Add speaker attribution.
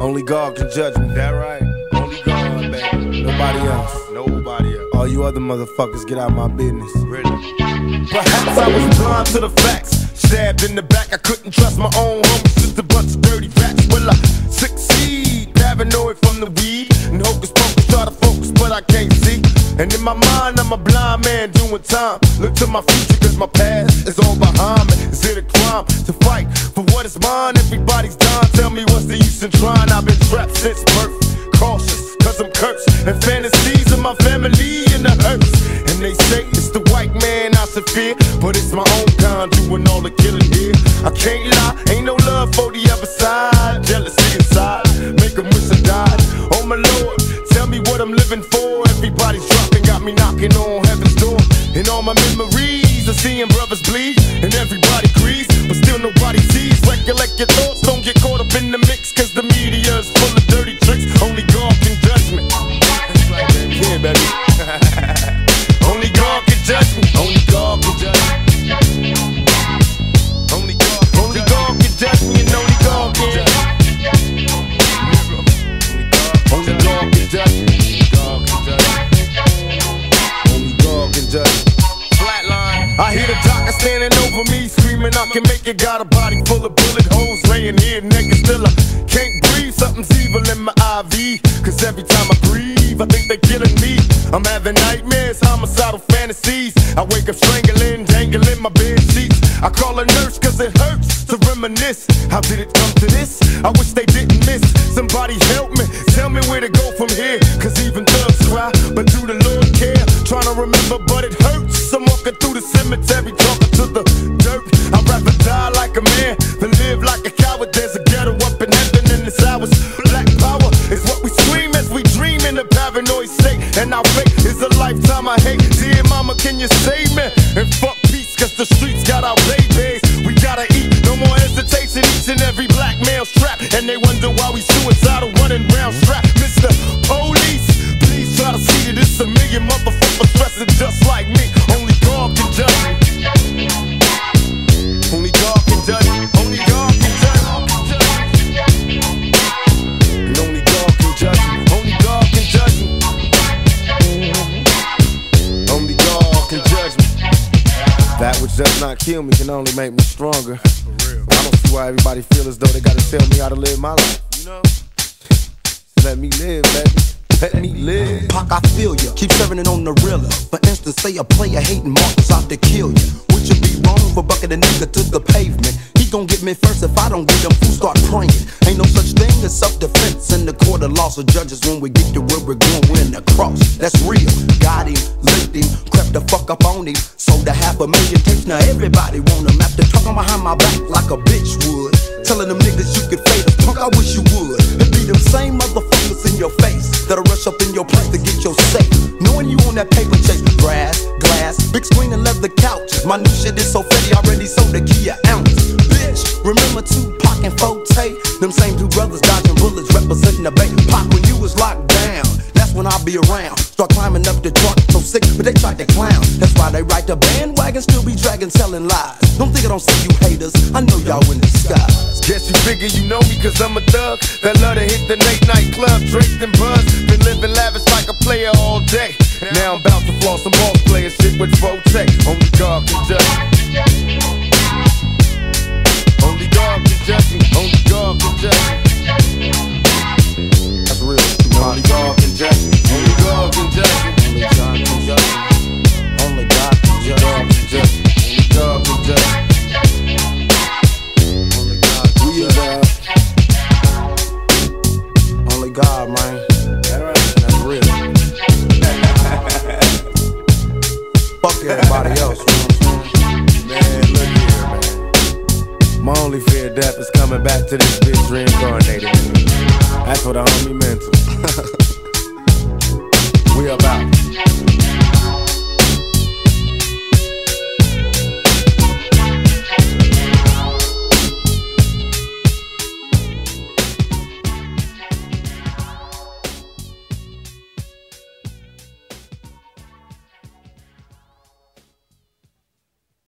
Speaker 1: Only God can judge me.
Speaker 2: That right? Only God, baby.
Speaker 1: Nobody else.
Speaker 2: Nobody else.
Speaker 1: All you other motherfuckers get out my business.
Speaker 2: Really?
Speaker 1: Perhaps I was blind to the facts. Stabbed in the back, I couldn't trust my own homies. Just a bunch of dirty rats. Will I succeed? Paranoid from the weed. And hocus pocus, try to focus, but I can't see. And in my mind, I'm a blind man doing time. Look to my future, cause my past is all behind me. Is it a crime since birth. Cautious, cause I'm cursed. And fantasies of my family in the hearse. And they say it's the white man I should fear. But it's my own kind doing all the killing here. I can't lie, ain't no love for the other side. Jealousy inside, make them wish I died. Oh my lord, tell me what I'm living for. Everybody's dropping, got me knocking on heaven's door. And all my memories of seeing brothers bleed. And everybody agrees, but still nobody sees. Recollect your thoughts, don't get caught up in the mix. Cause the media's full of it. Got a body full of bullet holes, laying here naked. Still, I can't breathe. Something's evil in my IV. Cause every time I breathe, I think they're killing me. I'm having nightmares, homicidal fantasies. I wake up strangling, dangling my bed sheets. I call a nurse cause it hurts to reminisce. How did it come to this? I wish they didn't miss. Somebody help me, tell me where to go from here. Cause even thugs cry, but do the Lord care? Trying to remember, but it hurts. I'm walking through the cemetery, talking to the live like a coward. There's a ghetto up in heaven and it's ours. Black power is what we scream as we dream in a paranoid state. And our fate is a lifetime I hate. Dear mama, can you save me? And fuck peace, cause the streets got our babies. We gotta eat, no more hesitation. Each and every black male's strapped. And they wonder why we suicidal running round strapped. Which does not kill me can only make me stronger. I don't see why everybody feel as though they gotta tell me how to live my life. You know? Let me live, baby. Let me live.
Speaker 3: Pac, I feel ya. Keep serving it on the realer. For instance, say a player hating Marcus out to kill ya. Would you be wrong for bucking a nigga to the pavement? Gon' get me first if I don't get them fool start praying. Ain't no such thing as self-defense in the court of laws of judges when we get to where we're going, we're in the cross. That's real. Got him, licked him, crept the fuck up on him. Sold a half a million tapes, now everybody want him. After talking behind my back like a bitch would. Telling them niggas you could fade us, punk, I wish you would. It be them same motherfuckers in your face that'll rush up in your place to get your safe. Knowing you on that paper chase, grass, glass, big screen and leather couches. My new shit is so fatty, already sold a key an ounce. Bitch, remember Tupac and 4-Tay? Them same two brothers dodging bullets, representing the bay. Pac when you was locked down. That's when I'll be around. Start climbing up the chart, so sick, but they tried to clown. That's why they ride the bandwagon, still be dragging, selling lies. Don't think I don't see you haters, I know y'all in disguise.
Speaker 1: Guess you figure you know me cause I'm a thug That love to hit the late night club, draped and buzz Been living lavish like a player all day Now I'm about to floss some ball player shit with 4-Tay Only God can judge me Only God me Only God me That's real. Only God me Only God me Only God can judge. Me Only God can judge. Me Only God can judge me Only God can judge. me We Only God, man. That's real. Fuck everybody else. My only fear of death is coming back to this bitch reincarnated. That's what a homie mental. we about.